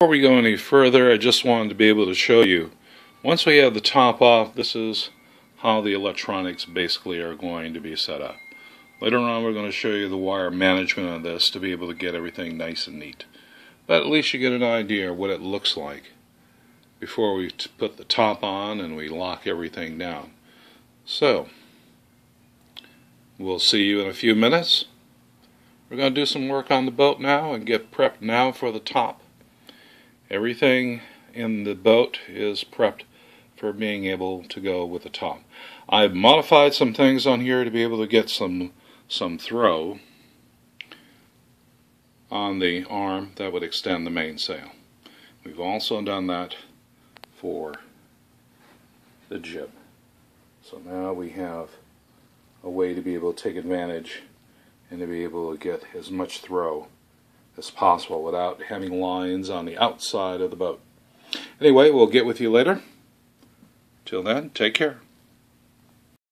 Before we go any further, I just wanted to be able to show you, once we have the top off, this is how the electronics basically are going to be set up. Later on we're going to show you the wire management of this to be able to get everything nice and neat. But at least you get an idea of what it looks like before we put the top on and we lock everything down. So, we'll see you in a few minutes. We're going to do some work on the boat now and get prepped now for the top. Everything in the boat is prepped for being able to go with the top. I've modified some things on here to be able to get some some throw on the arm that would extend the mainsail. We've also done that for the jib. So now we have a way to be able to take advantage and to be able to get as much throw as possible without having lines on the outside of the boat. Anyway, we'll get with you later. Till then, take care.